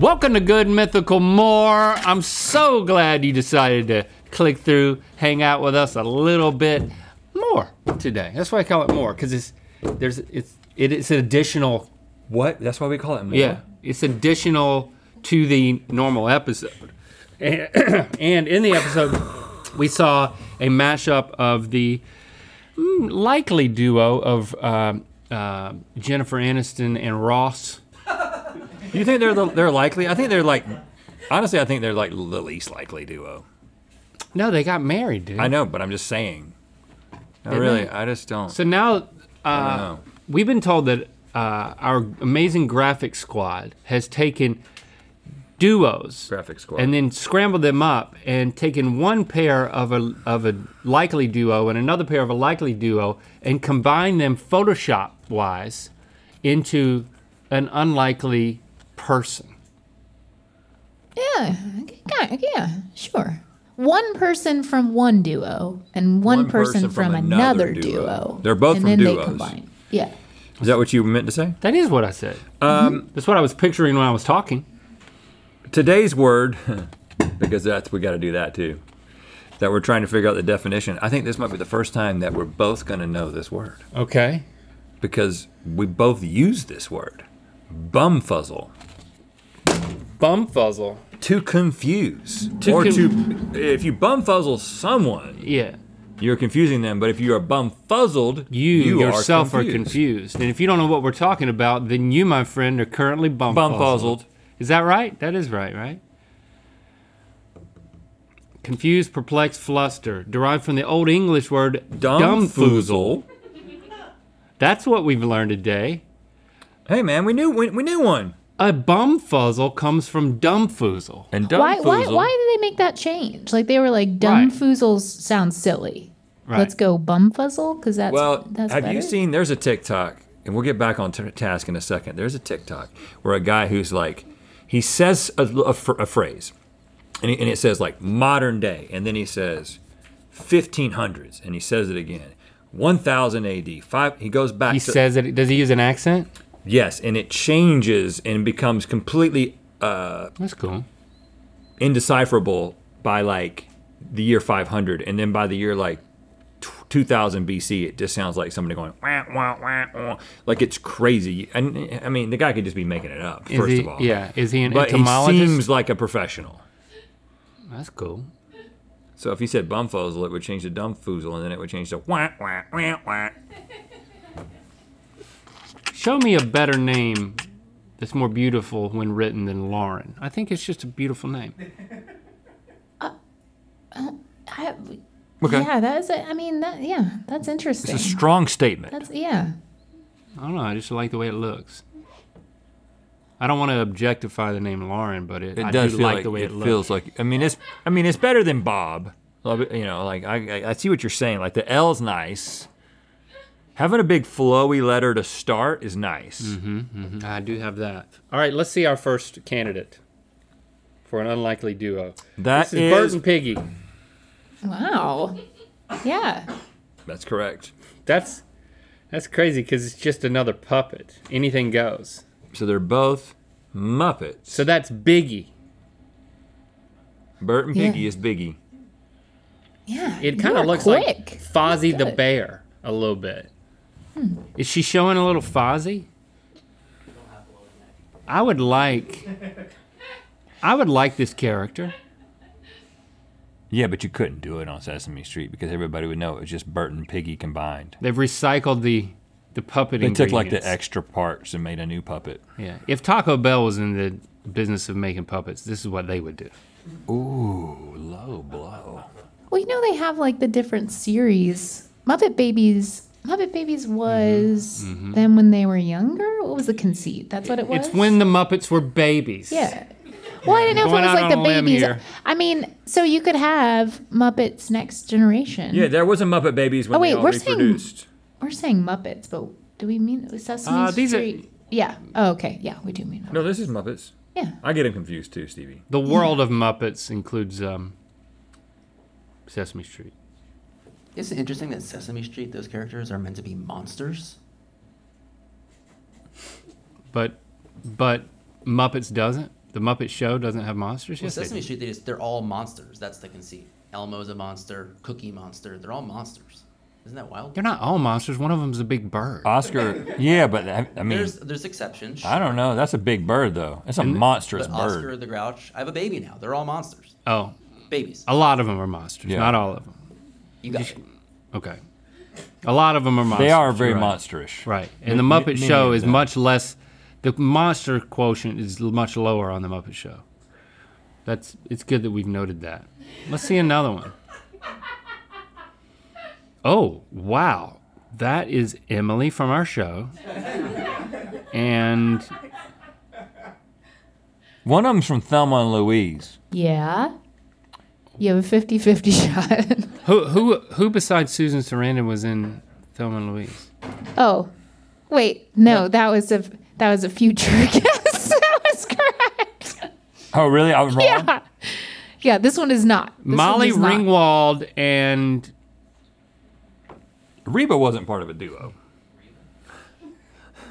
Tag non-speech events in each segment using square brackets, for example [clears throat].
Welcome to Good Mythical More. I'm so glad you decided to click through, hang out with us a little bit more today. That's why I call it more, because it's there's it's it is additional. What? That's why we call it more? Yeah, it's additional to the normal episode. And, [clears throat] and in the episode, we saw a mashup of the mm, likely duo of um uh, Jennifer Aniston and Ross. You think they're the, they're likely? I think they're like, honestly, I think they're like the least likely duo. No, they got married, dude. I know, but I'm just saying. Did really, they? I just don't. So now, uh, know. we've been told that uh, our amazing graphics squad has taken duos Graphic squad. and then scrambled them up and taken one pair of a of a likely duo and another pair of a likely duo and combined them Photoshop wise into an unlikely person. Yeah, yeah, yeah, sure. One person from one duo and one, One person, person from, from another, another duo. duo. They're both and from then duos. they combine. Yeah. Is that what you meant to say? That is what I said. Um, That's what I was picturing when I was talking. today's word, [laughs] because that's we got to do that too. That we're trying to figure out the definition. I think this might be the first time that we're both going to know this word Okay. because we both use this word, bumfuzzle, Bumfuzzle. to confuse, To or con- to if you bumfuzzle someone, Yeah. you're confusing them. But if you are bumfuzzled, You, yourself are confused. And if you don't know what we're talking about, then you, my friend, are currently bumfuzzled. Bumfuzzled. Is that right? That is right, right? Confused, perplexed, fluster, derived from the Old English word Dumbfoozle. That's what we've learned today. Hey man, we knew we, we knew one. A bumfuzzle comes from dumbfoozle. And Why, why, dumbfoozle. why did they make that change? Like they were like, Right. dumb foozles sounds silly. Right. Let's go bumfuzzle because that's Well, that's have better. you seen? There's a TikTok, and we'll get back on t- task in a second. There's a TikTok where a guy who's like, he says a, a a phrase, and, he, and it says like modern day, and then he says 1500s, and he says it again, 1000 AD. Five. He goes back. He to, says it. Does he use an accent? Yes, and it changes and becomes completely uh, That's cool. indecipherable by like the year 500 and then by the year like t- 2000 BC it just sounds like somebody going wah, wah, wah, wah. like it's crazy and I mean the guy could just be making it up Is first he, of all Yeah. Is he an but he entomologist? seems like a professional That's cool. so if he said bumfuzzle it would change to dumbfoozle and then it would change to wah, wah, wah, wah. Show me a better name that's more beautiful when written than Lauren. I think it's just a beautiful name. [laughs] Uh, uh, I, Okay. Yeah, that is. A, I mean, that yeah, that's interesting. it's a strong statement that's yeah. I don't know. I just like the way it looks. I don't want to objectify the name Lauren, but it, it I does do feel like like, the way it, it, looks. feels like I mean it's I mean it's better than Bob you know like I, I I see what you're saying like the L's nice having a big flowy letter to start is nice Mhm, I do have that. All right, let's see our first candidate for an unlikely duo. That This is, is- Bert and Piggy. Wow. Yeah. That's correct. That's that's crazy because it's just another puppet. Anything goes. So they're both Muppets. So that's Biggie. Bert and Yeah. Piggy is Biggie. Yeah. It kind of looks quick. like Fozzie the Bear a little bit. Is she showing a little Fozzie? I would like. I would like this character. Yeah, but you couldn't do it on Sesame Street because everybody would know it was just Bert and Piggy combined. They've recycled the the puppet. They took like the extra parts and made a new puppet. Yeah. If Taco Bell was in the business of making puppets, this is what they would do. Ooh, low blow. Well, you know they have like the different series. Muppet Babies. Muppet Babies was them when they were younger. What was the conceit? That's what it was. It's when the Muppets were babies. Yeah. Well, I didn't know if it was like the on a limb babies. here. I mean, so you could have Muppets Next Generation. Yeah, there was a Muppet Babies when Oh, wait, they all we're saying- reproduced. We're saying Muppets, but do we mean Sesame Uh, these are- Street? Yeah. Oh, okay. Yeah, we do mean. No, this is Muppets. Yeah. I get them confused too, Stevie. The world of Muppets includes um, Sesame Street. Isn't it interesting that Sesame Street, those characters are meant to be monsters? But but Muppets doesn't. The Muppet Show doesn't have monsters. Well, Yes, Sesame do. Street, they just, they're all monsters. That's the conceit. Elmo's a monster. Cookie Monster. They're all monsters. Isn't that wild? They're not all monsters. One of them's a big bird. Oscar, yeah, but I, I mean, There's there's exceptions. I don't know. That's a big bird, though. That's a monstrous But Oscar bird. the Grouch. I have a baby now. They're all monsters. Oh, Babies. a lot of them are monsters. Yeah. Not all of them. You got it. Okay. A lot of them are monsters. They are very you're right. monsterish. Right. And the Muppet many Show is much less. The monster quotient is much lower on the Muppet Show. That's. It's good that we've noted that. Let's see another one. Oh wow, that is Emily from our show. And One of them's from Thelma and Louise. Yeah. You have a 50 50 [laughs] shot. who who who besides Susan Sarandon was in Thelma and Louise? oh, wait. No, that was a that was a future [laughs] guess. that was correct. Oh, really? I was wrong. Yeah. Yeah, this one is not. This Molly is not. Ringwald and Reba wasn't part of a duo.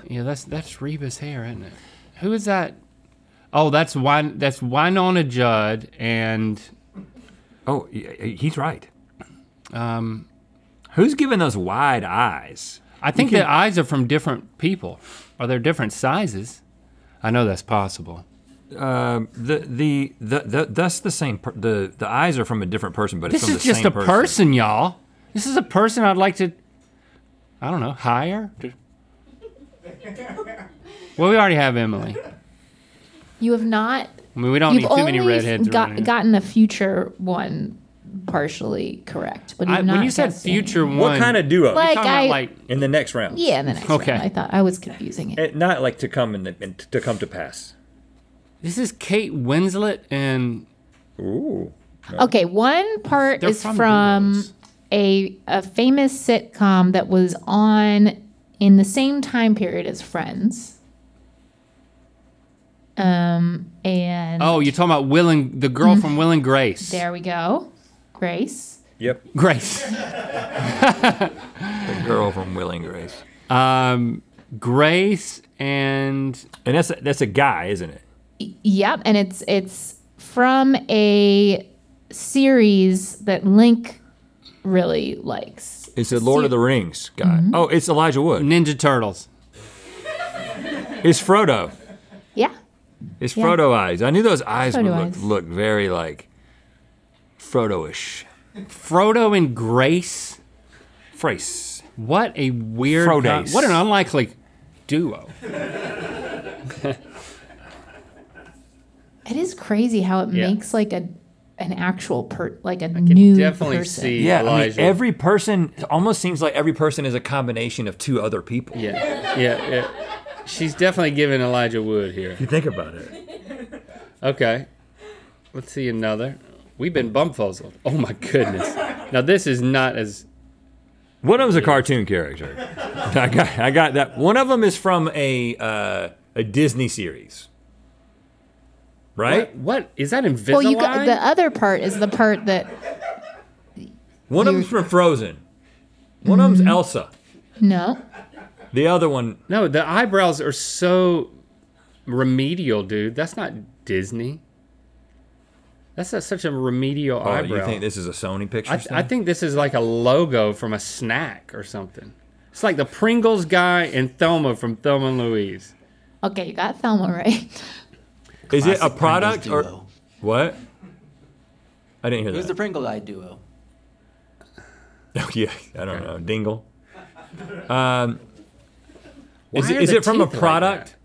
Yeah, that's that's Reba's hair, isn't it? Who is that? Oh, that's Win- that's Wynonna Judd and Oh, he's right. um, Who's giving those wide eyes? I think can- the eyes are from different people. Are there different sizes? I know that's possible. Um, the, the the the that's the same. The the eyes are from a different person, but This it's from is just a person. y'all. This is a person I'd like to, I don't know, hire. [laughs] Well, we already have Emily. You have not. I mean, we don't You've need too many redheads got, gotten a future one partially correct, but I, you've not when you said future one, What kind of duo? Like, talking about I- like in the next round? Yeah, in the next Okay. round. I thought I was confusing it. Eh, not like to come in the, in, to come to pass. this is Kate Winslet and Ooh. Okay, one part They're is from from, a a famous sitcom that was on in the same time period as Friends. Um, and oh, you're talking about Will and the girl from Will and Grace. [laughs] there we go, Grace. Yep. Grace. [laughs] The girl from Will and Grace. Um, Grace and And that's a, that's a guy, isn't it? Yep, and it's it's from a series that Link really likes. It's a Lord of the Rings guy. Mm-hmm. Oh, it's Elijah Wood. Ninja Turtles. It's Frodo. Yeah, It's Yeah. Frodo eyes. I knew those eyes would look, eyes. look very like Frodo-ish. Frodo and Grace. Phrase. What a weird. Frodace. co- what an unlikely duo. [laughs] it is crazy how it Yeah. makes like a an actual per like a new definitely person. see- Yeah, I mean, every person it almost seems like every person is a combination of two other people. Yeah, yeah, yeah. She's definitely giving Elijah Wood here. You think about it. Okay. Let's see another. We've been bumfuzzled. Oh my goodness. Now this is not as. One of them's a cartoon character. I got, I got that. One of them is from a uh, a Disney series, right? What, what is that? Invisalign? Well, you got the other part is the part that One of them's from Frozen. One of them's Elsa. no. The other one, no, the eyebrows are so remedial, dude. That's not Disney. That's not such a remedial oh, eyebrow. you think this is a Sony picture? I, thing? I think this is like a logo from a snack or something. It's like the Pringles guy and Thelma from Thelma and Louise. Okay, you got Thelma right. is it a product or what? I didn't hear Who's that. Who's the Pringle Guy duo? [laughs] Oh, yeah, I don't know. Dingle. [laughs] Um, is Why it, is the it from a teeth like product? that?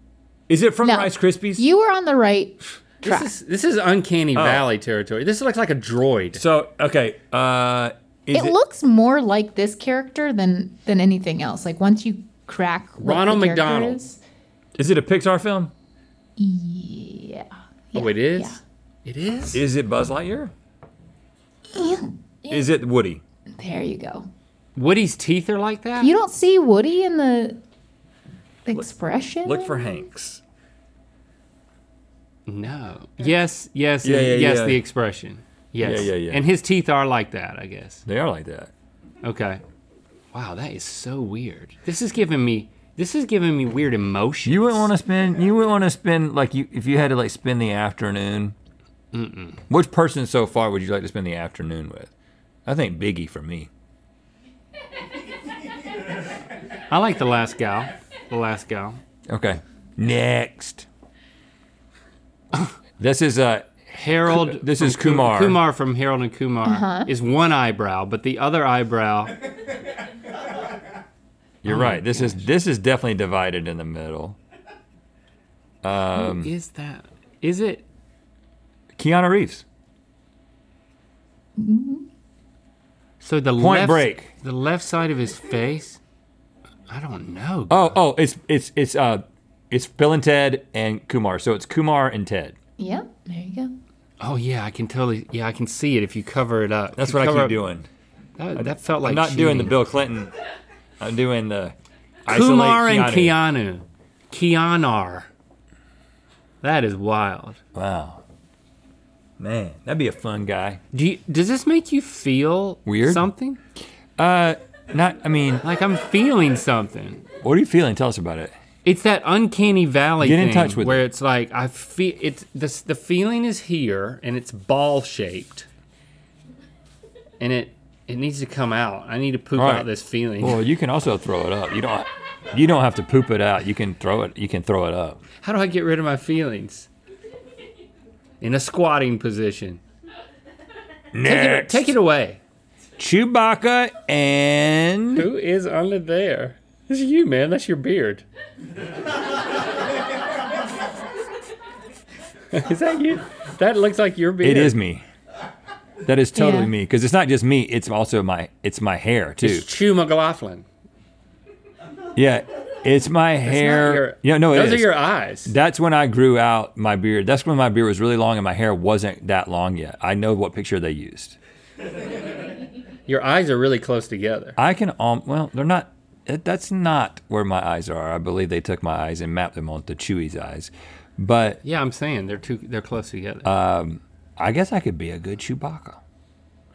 is it from No. Rice Krispies? You were on the right track. This is this is uncanny valley territory. This looks like a droid. so okay, uh, is it, it, looks more like this character than than anything else. Like once you crack Ronald the McDonald. is- is it a Pixar film? yeah. Oh, it is. Yeah. It is. Is it Buzz Lightyear? Is it Woody? There you go. Woody's teeth are like that. You don't see Woody in the expression. Look for Hanks. no. Yes. Yes. Yeah, yeah, yes. yeah. The expression. Yes. Yeah, yeah, yeah. And his teeth are like that, I guess. They are like that. Okay. Wow, that is so weird. This is giving me This is giving me weird emotions. You wouldn't want to spend. You wouldn't want to spend like you if you had to like spend the afternoon. Mm-mm. Which person so far would you like to spend the afternoon with? I think Biggie for me. I like the last gal. The last gal. Okay. Next. this is uh Harold. This is Kumar. Kumar from Harold and Kumar Uh-huh. is one eyebrow, but the other eyebrow. You're Oh right. This is this is definitely divided in the middle. Um, who is that? Is it? Keanu Reeves. So the Point left, Break. The left side of his face. I don't know. Oh, oh, it's it's it's uh it's Bill and Ted and Kumar. So it's Kumar and Ted. Yep, there you go. Oh yeah, I can totally. Yeah, I can see it if you cover it up. That's you what I keep up- doing. That, that felt like I'm not doing the. Bill Clinton. I'm doing the Kumar and Keanu. Keanar. That is wild. Wow. Man, that'd be a fun guy. Do you, does this make you feel Weird? something? Uh, not. I mean, Like I'm feeling something. what are you feeling? Tell us about it. It's that uncanny valley Get in thing touch with where it. it's like I feel it's the the feeling is here and it's ball shaped, and it it needs to come out. I need to poop All right. out this feeling. Well, you can also throw it up. You don't. You don't have to poop it out. You can throw it. You can throw it up. How do I get rid of my feelings? In a squatting position. Take it, Next, take it away. Chewbacca and Who is under there? This is you, man. That's your beard. [laughs] is that you? That looks like your beard. it is me. That is totally Yeah. me because it's not just me. It's also my. It's my hair too. It's Chew McLaughlin. Yeah, it's my It's not hair. your- yeah, no, it those is. are your eyes. That's when I grew out my beard. That's when my beard was really long and my hair wasn't that long yet. I know what picture they used. Your eyes are really close together. I can um well, they're not that's not where my eyes are. I believe they took my eyes and mapped them onto Chewie's eyes. But Yeah, I'm saying they're too. They're close together. I guess I could be a good Chewbacca.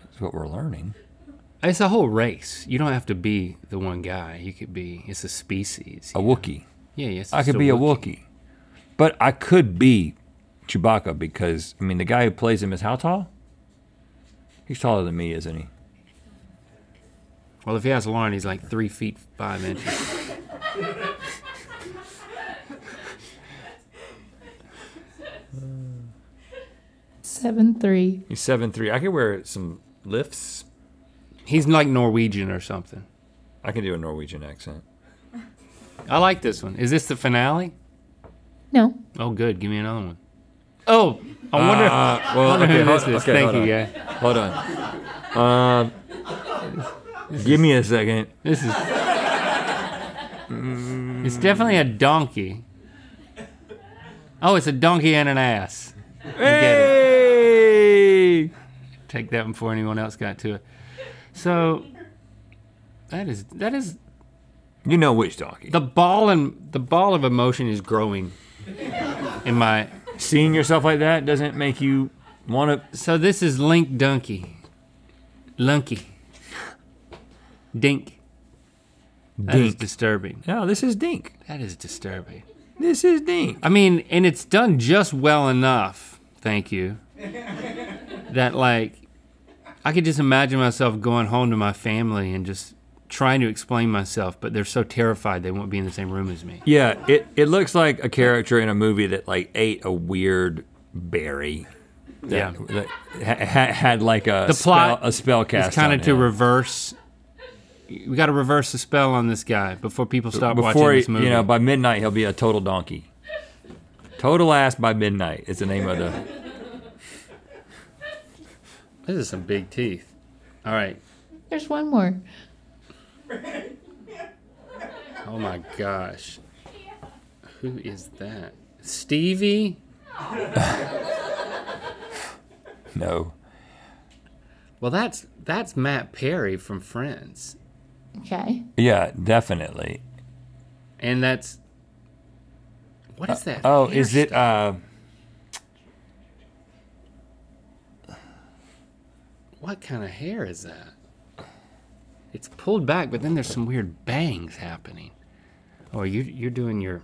That's what we're learning. it's a whole race. You don't have to be the one guy. You could be. It's a species. A Wookiee. Yeah, yes. I could be a Wookiee. But I could be Chewbacca because I mean the guy who plays him is how tall? He's taller than me, isn't he? Well, if he has a Lauren, he's like three feet five inches. Seven three. He's seven three. I could wear some lifts. He's like Norwegian or something. I can do a Norwegian accent. I like this one. Is this the finale? No. Oh, good. Give me another one. Oh, I wonder. Uh, well, [laughs] wonder okay, who hold, this is. okay, Thank you, on. guy. Hold on. Um, give me a second. This is. Mm. It's definitely a donkey. Oh, it's a donkey and an ass. Hey! Take that before anyone else got to it. So that is that is You know which donkey. the ball and the ball of emotion is growing in my. Seeing yourself like that doesn't make you want to. So this is Link Donkey, Lunky, Dink. That is Dink. disturbing. No, this is Dink. That is disturbing. This is Dink. I mean, and it's done just well enough. Thank you. [laughs] that like, I could just imagine myself going home to my family and just trying to explain myself, but they're so terrified they won't be in the same room as me. Yeah, it, it looks like a character in a movie that like ate a weird berry. That, Yeah. that ha- ha- had like a The plot spell, a spell cast. It's kind of to him. reverse. We got to reverse the spell on this guy before people stop watching he, this movie. you know by midnight he'll be a total donkey. Total ass by midnight is the name of the. this is some big teeth. All right. There's one more. Oh my gosh. Who is that? Stevie? [laughs] No. Well, that's that's Matt Perry from Friends, Okay. Yeah, definitely. and that's what is that? Oh, is it? uh What kind of hair is that? It's pulled back, but then there's some weird bangs happening. Oh, you you're doing your.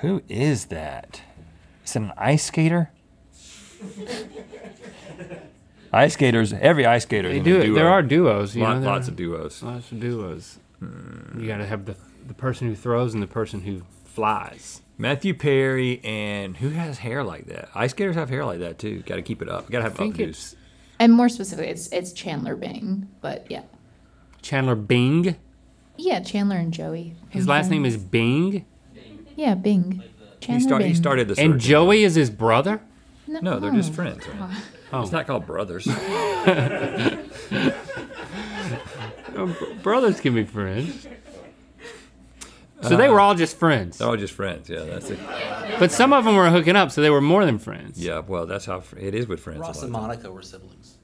Who is that? Is it an ice skater? [laughs] ice skaters. Every ice skater. They is do a it. duo. There are duos. You Lot- know, there lots are of duos. lots of duos. Hmm. You got to have the the person who throws and the person who flies. Matthew Perry and who has hair like that? Ice skaters have hair like that too. Got to keep it up. Got to have I think updos. And more specifically, it's it's Chandler Bing. But yeah, Chandler Bing. yeah, Chandler and Joey. His from last name is Bing, yeah Bing. He, Chandler start, Bing. he started the and circuit. Joey is his brother. No, they're just friends. man. Oh. It's not called brothers. [laughs] Oh, brothers can be friends. So they were all just friends, They're all just friends. Yeah, that's it. but some of them were hooking up, so they were more than friends. Yeah, well, that's how it is with friends. Ross and. Monica were siblings.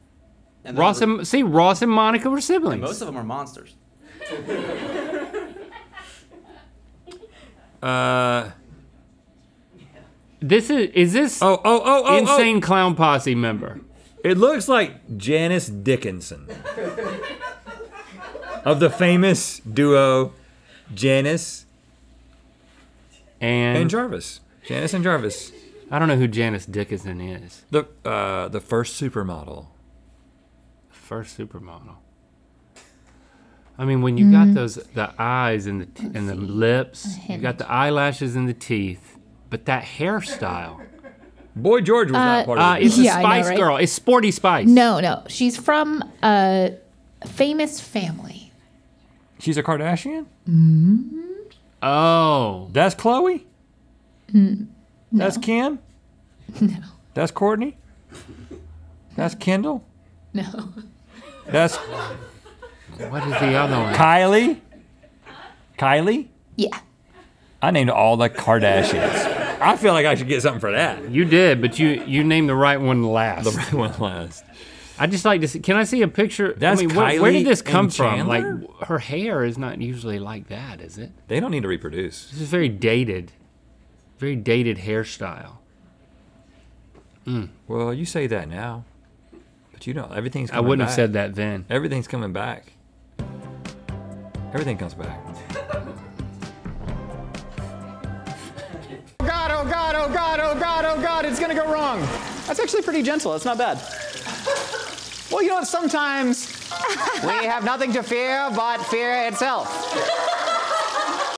And Ross re- and see Ross and Monica were and siblings. most of them are monsters. Uh, This is is this oh, oh, oh, oh, insane clown posse member? oh. It looks like Janice Dickinson of the famous duo Janice And, and Jarvis. Janice and Jarvis. I don't know who Janice Dickinson is. The uh, the first supermodel. First supermodel. I mean, when you got those the eyes and the t- and the lips, you got the eyelashes and the teeth, but that hairstyle. Boy George was not Uh, part Uh, of it's it. a Yeah, I know, Spice right? Girl. It's Sporty Spice. No, no, she's from a famous family. She's a Kardashian. Oh, That's Khloé. That's Kim. [laughs] No, That's Kourtney. That's Kendall. no. That's what is the other one? Kylie. Kylie. Yeah. I named all the Kardashians. I feel like I should get something for that. You did, but you you named the right one last. The right one last. I just like to see. Can I see a picture? That's I mean, where, where did this come from? Like her hair is not usually like that, is it? They don't need to reproduce. This is very dated, very dated hairstyle. Mm. Well, you say that now, but you know everything's. I wouldn't back. have said that then. Everything's coming back. Everything comes back. [laughs] oh God, oh God, oh God, it's gonna go wrong. That's actually pretty gentle. It's not bad. Well, you know what? Sometimes we have nothing to fear but fear itself.